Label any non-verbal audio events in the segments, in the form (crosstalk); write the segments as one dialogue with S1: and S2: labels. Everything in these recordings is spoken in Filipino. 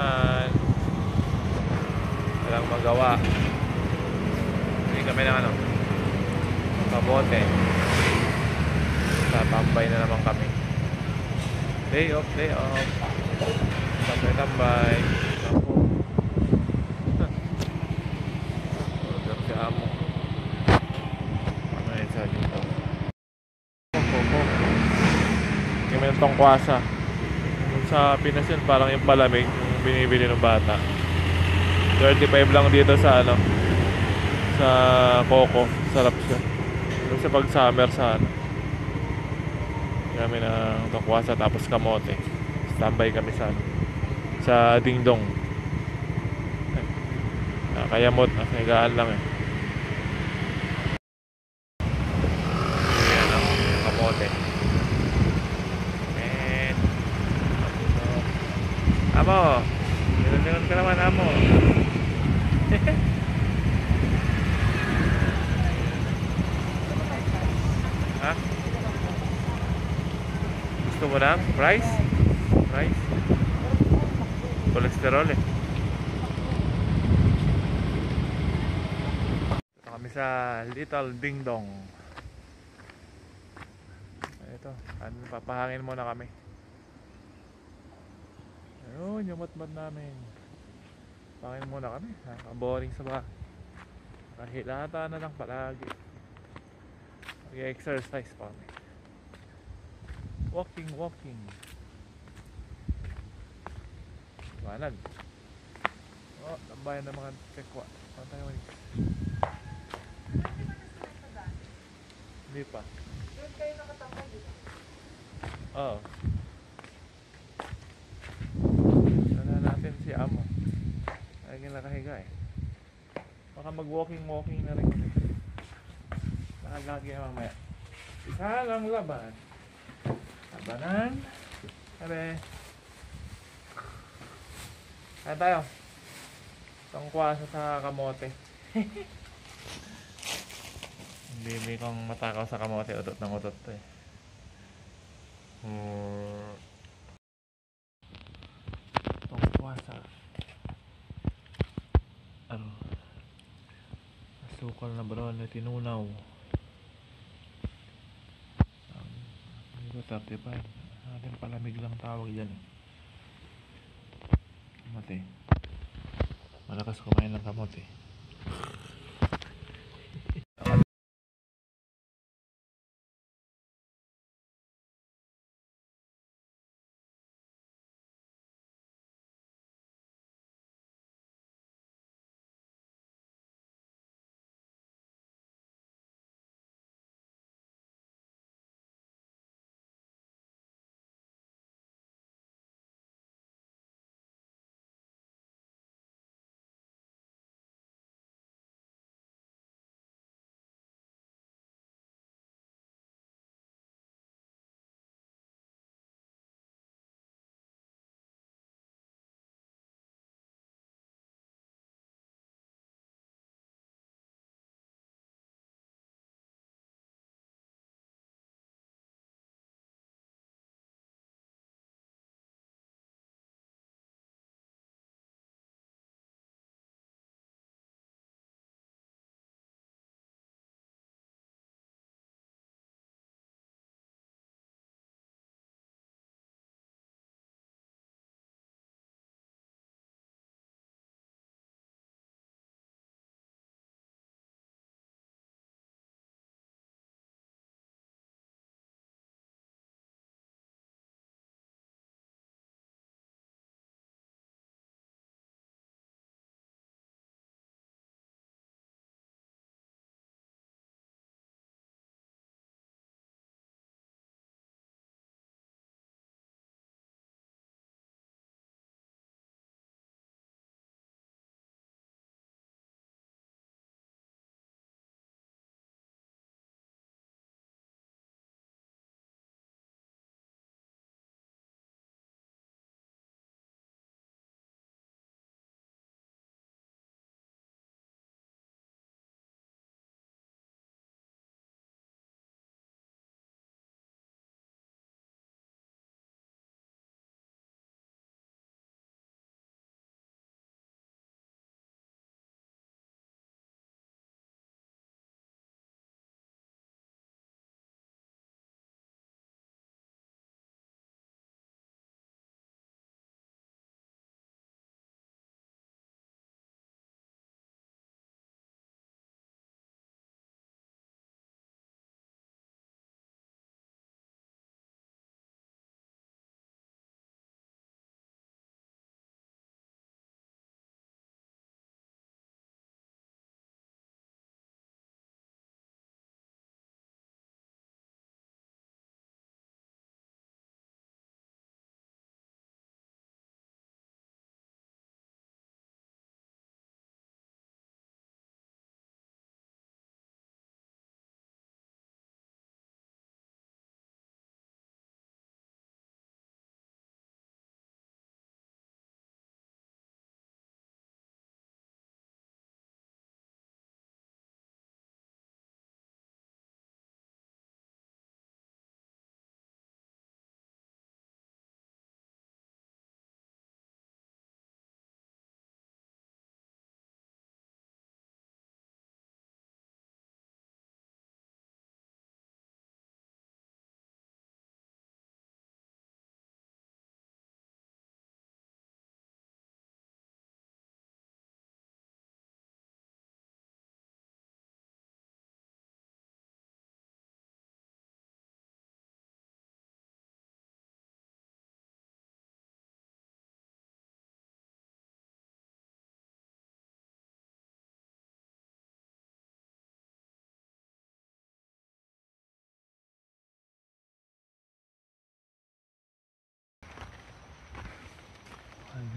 S1: naman. Walang magawa. Hindi kami ng ano. Kabote. Tatambay na naman kami. Day off, day off. Tambay-tambay. Ako. Order si Amo. Ano yun sa dito? Koko. Kami ng tongkwasa. Yung sa Pinas yun, parang yung palamig yung binibili ng bata. 35 lang dito sa ano sa Coco. Sarap siya. Sa pag summer sa ano. Kami ng tongkwasa tapos kamote. Standby kami sa ano sa Dingdong. Nakayamot, nakahigaan lang eh. Ayan ang kamote. And, Amo, nilingon ka naman, Amo. (laughs) ha? Gusto mo ng price? Price? Kolesterol eh. Kami sa Little Ding Dong. Ito, ano, papahangin muna kami. Ayun, yung matmat namin. Pangin muna kami. Nakaka-boring sa bahay. Nakahilata na lang palagi. Mag-exercise pa kami. Walking, walking. Liwanag. Oh, tambayan ng mga kekwa. Tayo ulit? Hindi pa.
S2: Doon kayo nakatambay dito.
S1: Oo. Sana natin si Amo. Lagi nakahiga eh. Baka mag-walking-walking na rin kami. Nakagagi na mamaya. Isa lang laban. Labanan. Sabi. Kaya tayo. Tangkwasa sa kamote. (laughs) Hindi hindi kong matakaw sa kamote. Utot ng utot to eh. Hmm. Tangkwasa. Ano? Asukal na brown na tinunaw. Hindi ko 35. Ating palamig lang tawag yan eh. Kamote. Malakas kumain ng kamote.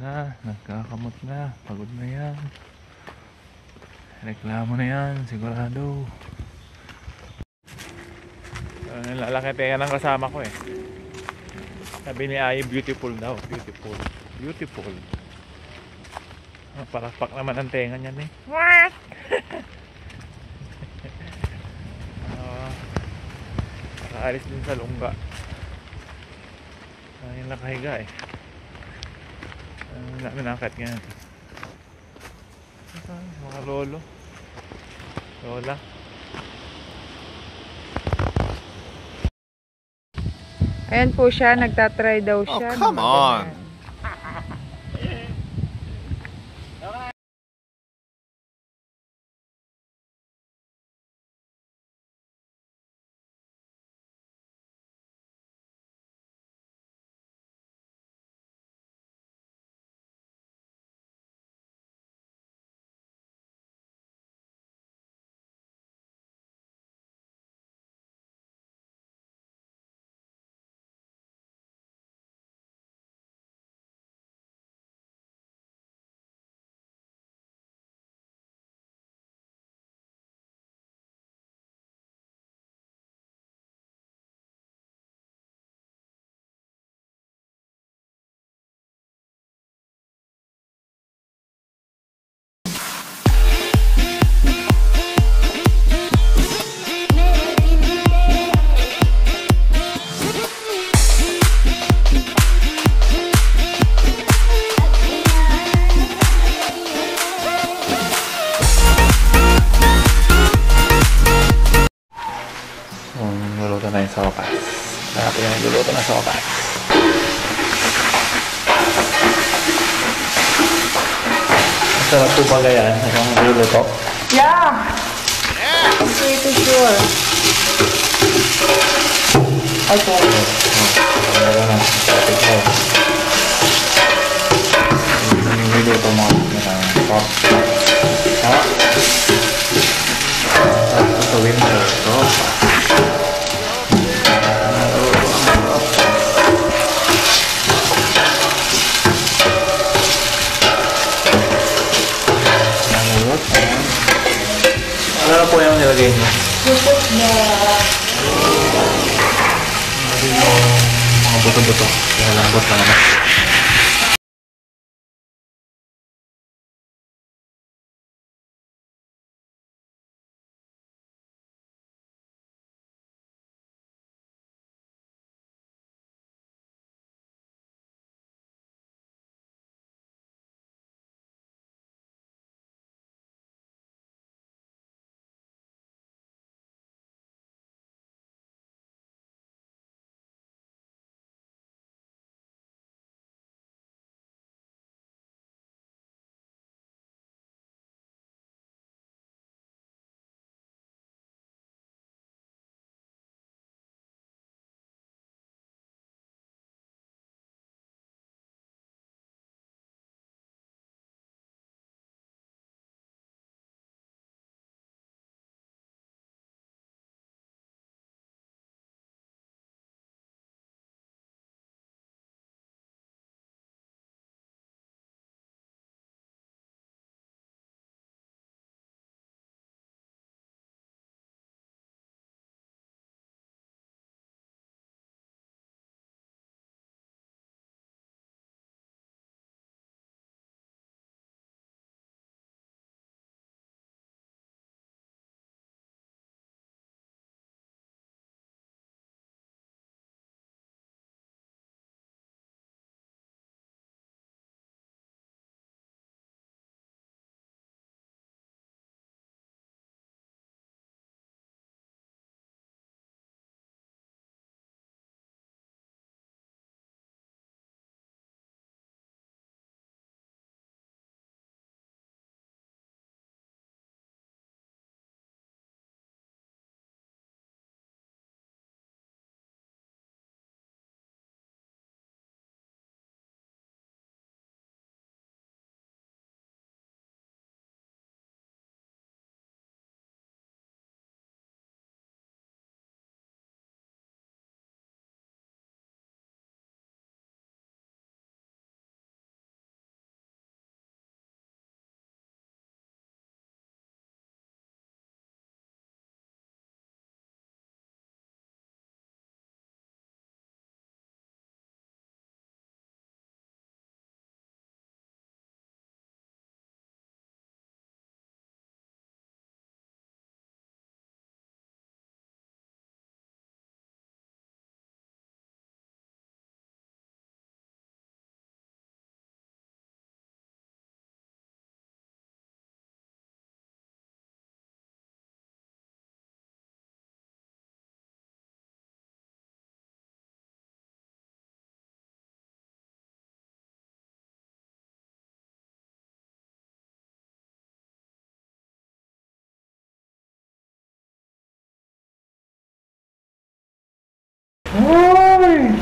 S1: Na, nagkakamot na, pagod na yan. Reklamo na yan, sigurado. Uh, lalaki tenga ng kasama ko eh. Sabi ni Ay, beautiful daw. Beautiful. Beautiful. Ah, Palakpak naman ang tenga niyan eh. What? (laughs) Ah, nakaalis din sa lungga. Ayun nakahiga eh. Ang dami nakakit ngayon. Ito, mga lolo. Lola.
S2: Ayan po siya, nagtatry daw siya.
S3: come
S2: na maganan.
S1: Sarap yung luluto na sopas. Masarap po ba yan? Yung luluto?
S2: Yeah! I'm pretty sure.
S1: Ay, po. Meron na. Sapit ko. Yung luluto mo. Yung sauce. Ha? Tapos mga buto-buto. Kaya lambot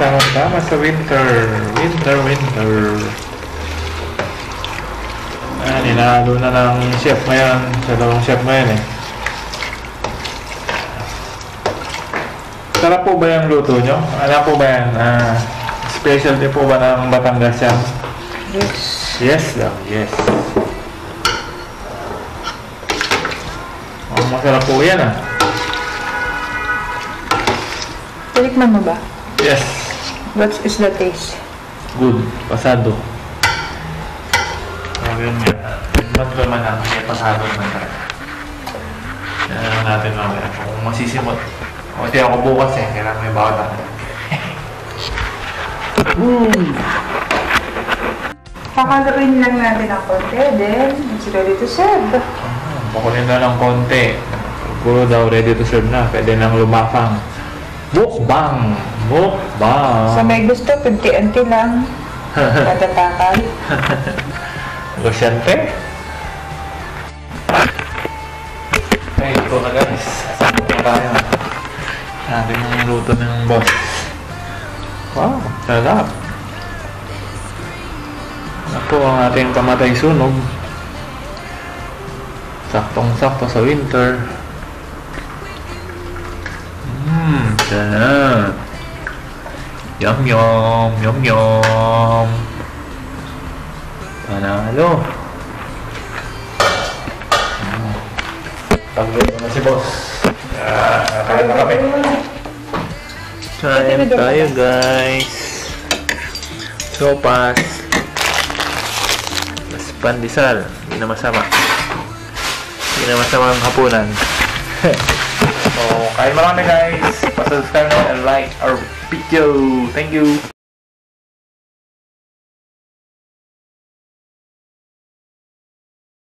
S1: Tama-tama sa winter. Winter, winter. Ayan, inahalo na ng chef ngayon. Siya daw ang chef ngayon eh. Sarap po ba yung luto nyo? Ano po ba yan? Ah, specialty po ba ng Batangas yan?
S2: Yes.
S1: Yes daw, yes. Oh, masarap po yan ah.
S2: Tinikman mo ba?
S1: Yes.
S2: What is the taste?
S1: Good. Pasado. Sabi yun nga. Tikman ko man ang may pasado naman talaga. Yan lang natin mamaya. Kung masisimot. O, di ako bukas eh. Kailangan may bawat ako.
S2: Pakaluin lang natin ang konti, then it's ready to serve.
S1: Pakunin na ng konti. Siguro daw ready to serve na. Pwede nang lumapang. Mukbang! Mukbang!
S2: Sa may gusto, pinti-unti lang. (laughs) Patatakal.
S1: Negosyante. Okay, ito na guys. Sasabot na tayo. Natin yung luto ng boss. Wow, sarap. Ito ang ating kamatay sunog. Saktong-sakto sa winter. Mmm, sarap. Yum yum, yum yum. Panalo. Pagluto na si boss. Ah, kaya na kami. Kain tayo guys. Sopas. Mas pandesal. Hindi na masama. Hindi na masama ang hapunan. (laughs) so, kain marami guys. Pa-subscribe and like our video. Thank you.